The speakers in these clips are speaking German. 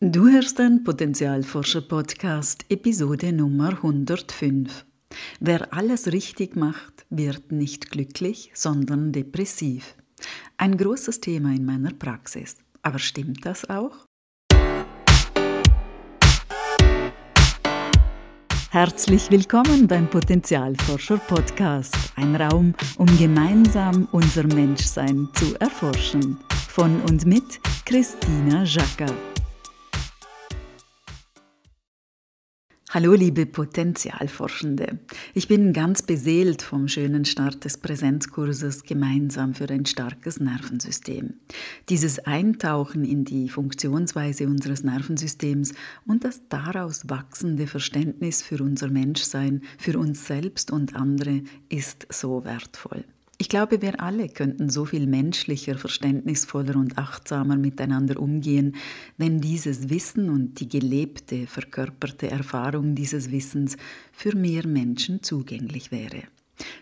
Du hörst den Potenzialforscher-Podcast, Episode Nummer 105. Wer alles richtig macht, wird nicht glücklich, sondern depressiv. Ein großes Thema in meiner Praxis. Aber stimmt das auch? Herzlich willkommen beim Potenzialforscher Podcast, ein Raum, um gemeinsam unser Menschsein zu erforschen. Von und mit Christina Jacker. Hallo liebe Potenzialforschende. Ich bin ganz beseelt vom schönen Start des Präsenzkurses Gemeinsam für ein starkes Nervensystem. Dieses Eintauchen in die Funktionsweise unseres Nervensystems und das daraus wachsende Verständnis für unser Menschsein, für uns selbst und andere ist so wertvoll. Ich glaube, wir alle könnten so viel menschlicher, verständnisvoller und achtsamer miteinander umgehen, wenn dieses Wissen und die gelebte, verkörperte Erfahrung dieses Wissens für mehr Menschen zugänglich wäre.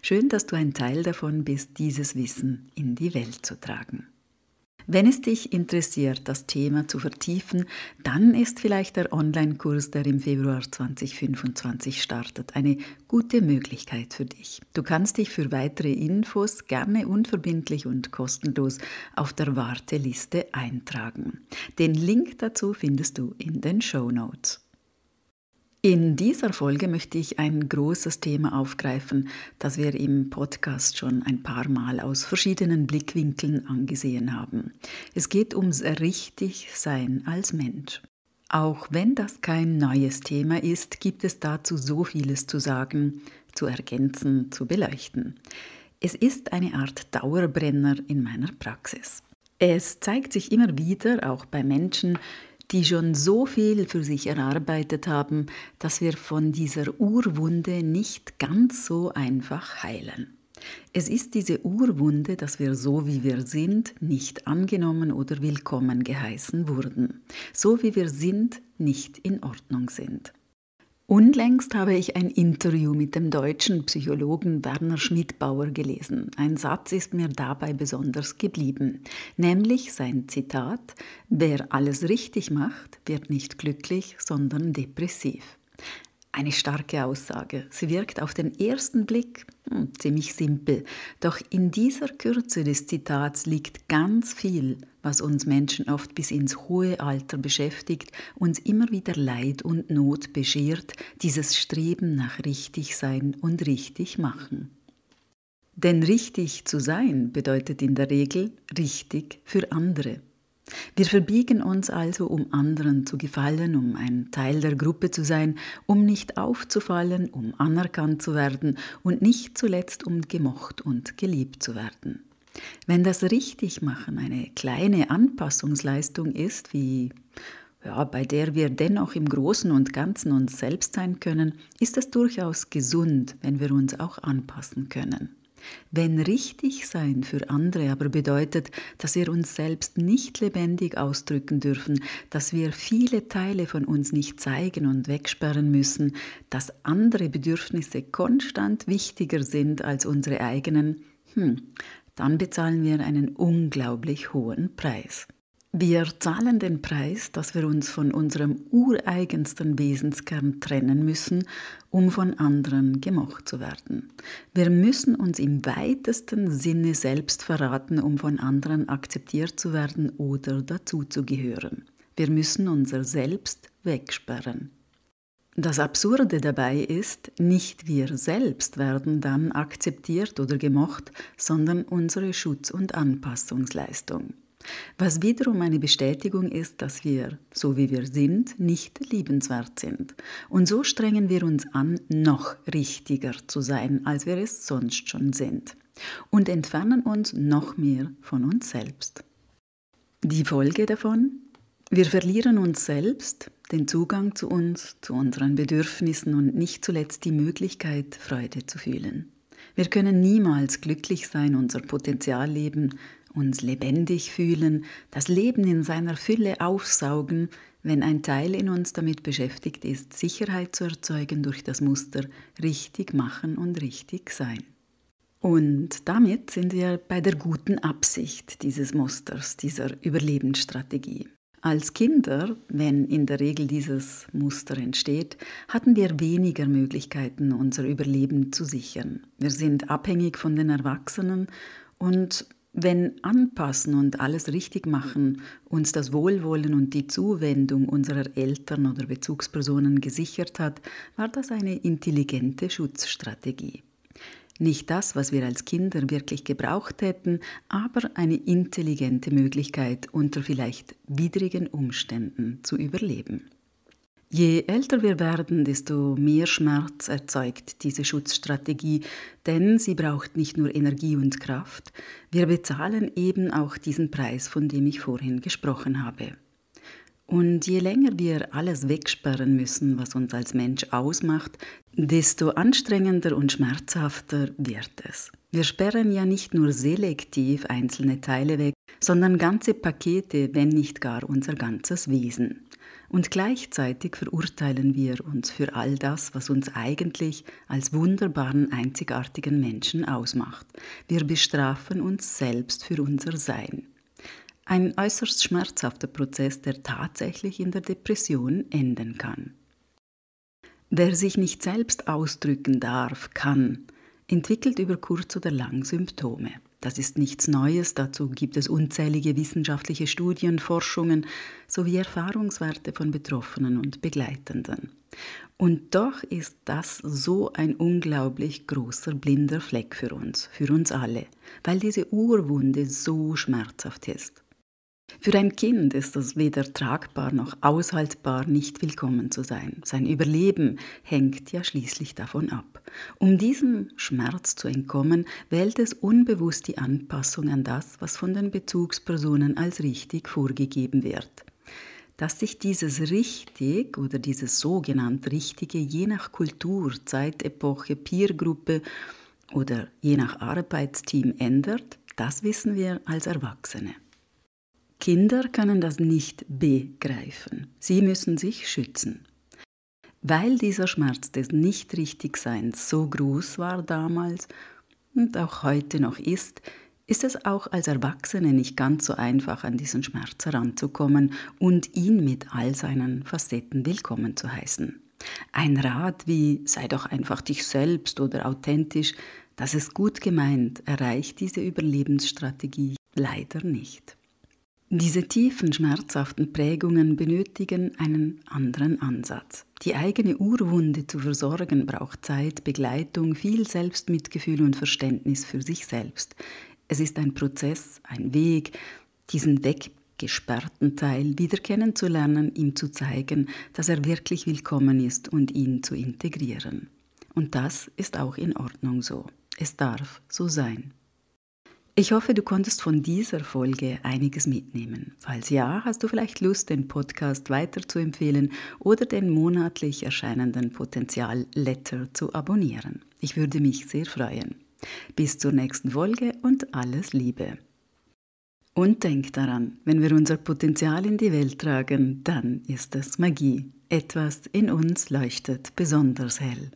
Schön, dass du ein Teil davon bist, dieses Wissen in die Welt zu tragen. Wenn es dich interessiert, das Thema zu vertiefen, dann ist vielleicht der Online-Kurs, der im Februar 2025 startet, eine gute Möglichkeit für dich. Du kannst dich für weitere Infos gerne unverbindlich und kostenlos auf der Warteliste eintragen. Den Link dazu findest du in den Show Notes. In dieser Folge möchte ich ein großes Thema aufgreifen, das wir im Podcast schon ein paar Mal aus verschiedenen Blickwinkeln angesehen haben. Es geht ums Richtigsein als Mensch. Auch wenn das kein neues Thema ist, gibt es dazu so vieles zu sagen, zu ergänzen, zu beleuchten. Es ist eine Art Dauerbrenner in meiner Praxis. Es zeigt sich immer wieder, auch bei Menschen, die schon so viel für sich erarbeitet haben, dass wir von dieser Urwunde nicht ganz so einfach heilen. Es ist diese Urwunde, dass wir so wie wir sind nicht angenommen oder willkommen geheißen wurden, so wie wir sind nicht in Ordnung sind. Unlängst habe ich ein Interview mit dem deutschen Psychologen Werner Schmidbauer gelesen. Ein Satz ist mir dabei besonders geblieben, nämlich sein Zitat, wer alles richtig macht, wird nicht glücklich, sondern depressiv. Eine starke Aussage. Sie wirkt auf den ersten Blick hm, ziemlich simpel. Doch in dieser Kürze des Zitats liegt ganz viel, was uns Menschen oft bis ins hohe Alter beschäftigt, uns immer wieder Leid und Not beschert, dieses Streben nach Richtigsein und richtig machen. Denn richtig zu sein bedeutet in der Regel richtig für andere. Wir verbiegen uns also, um anderen zu gefallen, um ein Teil der Gruppe zu sein, um nicht aufzufallen, um anerkannt zu werden und nicht zuletzt um gemocht und geliebt zu werden. Wenn das Richtigmachen eine kleine Anpassungsleistung ist, wie ja, bei der wir dennoch im Großen und Ganzen uns selbst sein können, ist es durchaus gesund, wenn wir uns auch anpassen können. Wenn richtig sein für andere aber bedeutet, dass wir uns selbst nicht lebendig ausdrücken dürfen, dass wir viele Teile von uns nicht zeigen und wegsperren müssen, dass andere Bedürfnisse konstant wichtiger sind als unsere eigenen, hm, dann bezahlen wir einen unglaublich hohen Preis. Wir zahlen den Preis, dass wir uns von unserem ureigensten Wesenskern trennen müssen, um von anderen gemocht zu werden. Wir müssen uns im weitesten Sinne selbst verraten, um von anderen akzeptiert zu werden oder dazuzugehören. Wir müssen unser Selbst wegsperren. Das Absurde dabei ist, nicht wir selbst werden dann akzeptiert oder gemocht, sondern unsere Schutz- und Anpassungsleistung was wiederum eine Bestätigung ist, dass wir, so wie wir sind, nicht liebenswert sind. Und so strengen wir uns an, noch richtiger zu sein, als wir es sonst schon sind, und entfernen uns noch mehr von uns selbst. Die Folge davon? Wir verlieren uns selbst, den Zugang zu uns, zu unseren Bedürfnissen und nicht zuletzt die Möglichkeit, Freude zu fühlen. Wir können niemals glücklich sein, unser Potenzial leben, uns lebendig fühlen, das Leben in seiner Fülle aufsaugen, wenn ein Teil in uns damit beschäftigt ist, Sicherheit zu erzeugen durch das Muster richtig machen und richtig sein. Und damit sind wir bei der guten Absicht dieses Musters, dieser Überlebensstrategie. Als Kinder, wenn in der Regel dieses Muster entsteht, hatten wir weniger Möglichkeiten, unser Überleben zu sichern. Wir sind abhängig von den Erwachsenen und wenn Anpassen und alles richtig machen uns das Wohlwollen und die Zuwendung unserer Eltern oder Bezugspersonen gesichert hat, war das eine intelligente Schutzstrategie. Nicht das, was wir als Kinder wirklich gebraucht hätten, aber eine intelligente Möglichkeit, unter vielleicht widrigen Umständen zu überleben. Je älter wir werden, desto mehr Schmerz erzeugt diese Schutzstrategie, denn sie braucht nicht nur Energie und Kraft, wir bezahlen eben auch diesen Preis, von dem ich vorhin gesprochen habe. Und je länger wir alles wegsperren müssen, was uns als Mensch ausmacht, desto anstrengender und schmerzhafter wird es. Wir sperren ja nicht nur selektiv einzelne Teile weg, sondern ganze Pakete, wenn nicht gar unser ganzes Wesen. Und gleichzeitig verurteilen wir uns für all das, was uns eigentlich als wunderbaren, einzigartigen Menschen ausmacht. Wir bestrafen uns selbst für unser Sein. Ein äußerst schmerzhafter Prozess, der tatsächlich in der Depression enden kann. Wer sich nicht selbst ausdrücken darf, kann, entwickelt über kurz oder lang Symptome. Das ist nichts Neues, dazu gibt es unzählige wissenschaftliche Studien, Forschungen sowie Erfahrungswerte von Betroffenen und Begleitenden. Und doch ist das so ein unglaublich großer blinder Fleck für uns, für uns alle, weil diese Urwunde so schmerzhaft ist. Für ein Kind ist es weder tragbar noch aushaltbar, nicht willkommen zu sein. Sein Überleben hängt ja schließlich davon ab. Um diesem Schmerz zu entkommen, wählt es unbewusst die Anpassung an das, was von den Bezugspersonen als richtig vorgegeben wird. Dass sich dieses richtig oder dieses sogenannt Richtige je nach Kultur, Zeitepoche, Peergruppe oder je nach Arbeitsteam ändert, das wissen wir als Erwachsene. Kinder können das nicht begreifen. Sie müssen sich schützen. Weil dieser Schmerz des Nicht-Richtigseins so groß war damals und auch heute noch ist, ist es auch als Erwachsene nicht ganz so einfach, an diesen Schmerz heranzukommen und ihn mit all seinen Facetten willkommen zu heißen. Ein Rat wie sei doch einfach dich selbst oder authentisch, das ist gut gemeint, erreicht diese Überlebensstrategie leider nicht. Diese tiefen, schmerzhaften Prägungen benötigen einen anderen Ansatz. Die eigene Urwunde zu versorgen braucht Zeit, Begleitung, viel Selbstmitgefühl und Verständnis für sich selbst. Es ist ein Prozess, ein Weg, diesen weggesperrten Teil wieder kennenzulernen, ihm zu zeigen, dass er wirklich willkommen ist und ihn zu integrieren. Und das ist auch in Ordnung so. Es darf so sein. Ich hoffe, du konntest von dieser Folge einiges mitnehmen. Falls ja, hast du vielleicht Lust, den Podcast weiter zu empfehlen oder den monatlich erscheinenden Potenzial Letter zu abonnieren. Ich würde mich sehr freuen. Bis zur nächsten Folge und alles Liebe. Und denk daran, wenn wir unser Potenzial in die Welt tragen, dann ist es Magie. Etwas in uns leuchtet besonders hell.